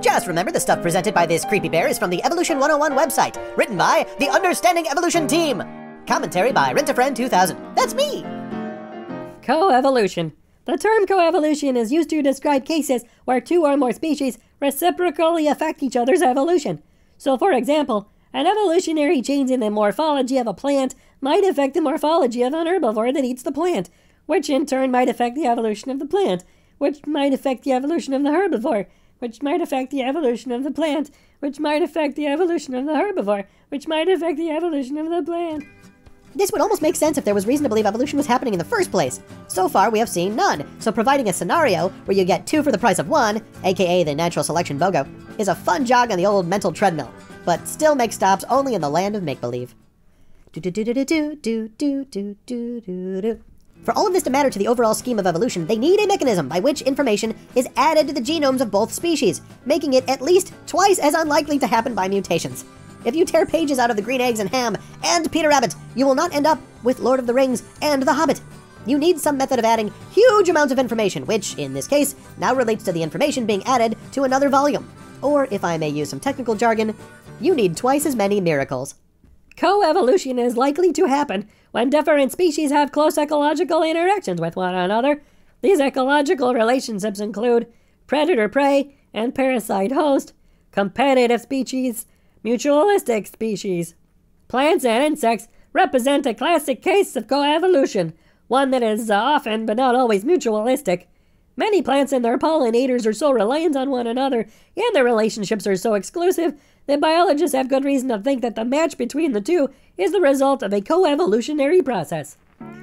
Just remember the stuff presented by this creepy bear is from the Evolution 101 website, written by the Understanding Evolution team. Commentary by Rent-A-Friend 2000. That's me! Coevolution. The term coevolution is used to describe cases where two or more species reciprocally affect each other's evolution. So, for example, an evolutionary change in the morphology of a plant might affect the morphology of an herbivore that eats the plant, which in turn might affect the evolution of the plant, which might affect the evolution of the herbivore, which might affect the evolution of the plant, which might affect the evolution of the herbivore, which might affect the evolution of the plant. This would almost make sense if there was reason to believe evolution was happening in the first place. So far, we have seen none, so providing a scenario where you get two for the price of one, aka the natural selection BOGO, is a fun jog on the old mental treadmill, but still makes stops only in the land of make-believe. Do do do do do do do do do do do. For all of this to matter to the overall scheme of evolution, they need a mechanism by which information is added to the genomes of both species, making it at least twice as unlikely to happen by mutations. If you tear pages out of the Green Eggs and Ham and Peter Rabbit, you will not end up with Lord of the Rings and The Hobbit. You need some method of adding huge amounts of information, which, in this case, now relates to the information being added to another volume. Or, if I may use some technical jargon, you need twice as many miracles. Coevolution is likely to happen when different species have close ecological interactions with one another. These ecological relationships include predator prey and parasite host, competitive species, mutualistic species. Plants and insects represent a classic case of coevolution, one that is often but not always mutualistic. Many plants and their pollinators are so reliant on one another, and their relationships are so exclusive, that biologists have good reason to think that the match between the two is the result of a coevolutionary process.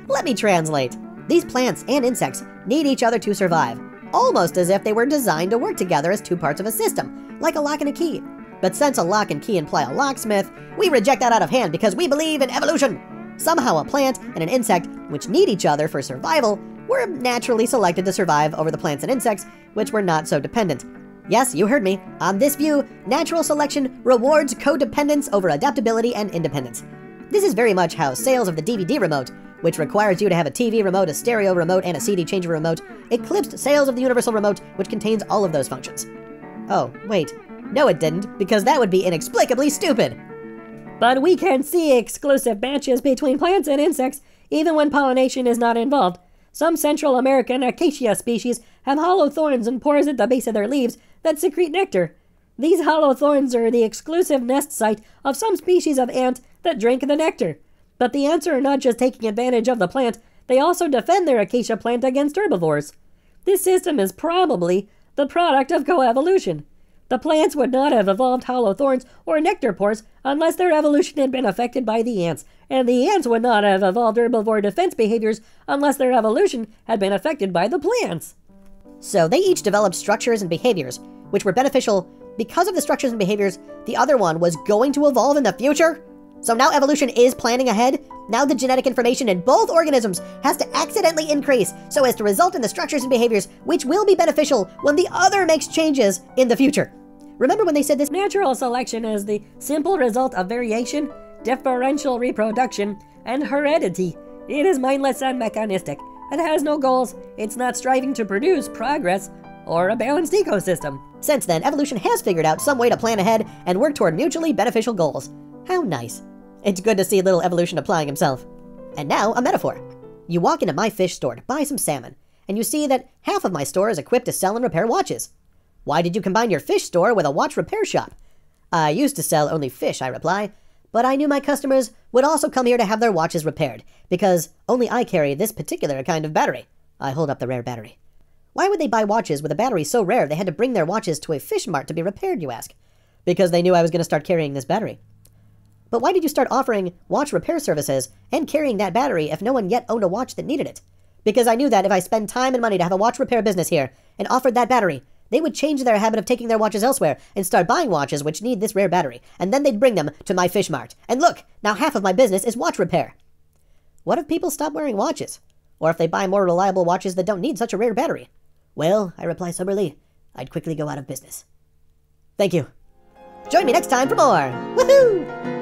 Let me translate. These plants and insects need each other to survive, almost as if they were designed to work together as two parts of a system, like a lock and a key. But since a lock and key imply a locksmith, we reject that out of hand because we believe in evolution. Somehow a plant and an insect, which need each other for survival, were naturally selected to survive over the plants and insects, which were not so dependent. Yes, you heard me. On this view, natural selection rewards codependence over adaptability and independence. This is very much how sales of the DVD remote, which requires you to have a TV remote, a stereo remote, and a CD changer remote, eclipsed sales of the universal remote, which contains all of those functions. Oh, wait. No, it didn't, because that would be inexplicably stupid. But we can see exclusive matches between plants and insects even when pollination is not involved. Some Central American acacia species have hollow thorns and pores at the base of their leaves that secrete nectar. These hollow thorns are the exclusive nest site of some species of ant that drink the nectar. But the ants are not just taking advantage of the plant, they also defend their acacia plant against herbivores. This system is probably the product of coevolution. The plants would not have evolved hollow thorns or nectar pores unless their evolution had been affected by the ants, and the ants would not have evolved herbivore defense behaviors unless their evolution had been affected by the plants. So they each developed structures and behaviors which were beneficial because of the structures and behaviors the other one was going to evolve in the future? So now evolution is planning ahead. Now the genetic information in both organisms has to accidentally increase so as to result in the structures and behaviors which will be beneficial when the other makes changes in the future. Remember when they said this? Natural selection is the simple result of variation, differential reproduction, and heredity. It is mindless and mechanistic. It has no goals. It's not striving to produce progress or a balanced ecosystem. Since then, evolution has figured out some way to plan ahead and work toward mutually beneficial goals. How nice. It's good to see little evolution applying himself. And now, a metaphor. You walk into my fish store to buy some salmon, and you see that half of my store is equipped to sell and repair watches. Why did you combine your fish store with a watch repair shop? I used to sell only fish, I reply, but I knew my customers would also come here to have their watches repaired, because only I carry this particular kind of battery. I hold up the rare battery. Why would they buy watches with a battery so rare they had to bring their watches to a fish mart to be repaired, you ask? Because they knew I was going to start carrying this battery. But why did you start offering watch repair services and carrying that battery if no one yet owned a watch that needed it? Because I knew that if I spend time and money to have a watch repair business here and offered that battery, they would change their habit of taking their watches elsewhere and start buying watches which need this rare battery, and then they'd bring them to my fish mart. And look, now half of my business is watch repair. What if people stop wearing watches? Or if they buy more reliable watches that don't need such a rare battery? Well, I reply soberly, I'd quickly go out of business. Thank you. Join me next time for more. Woohoo!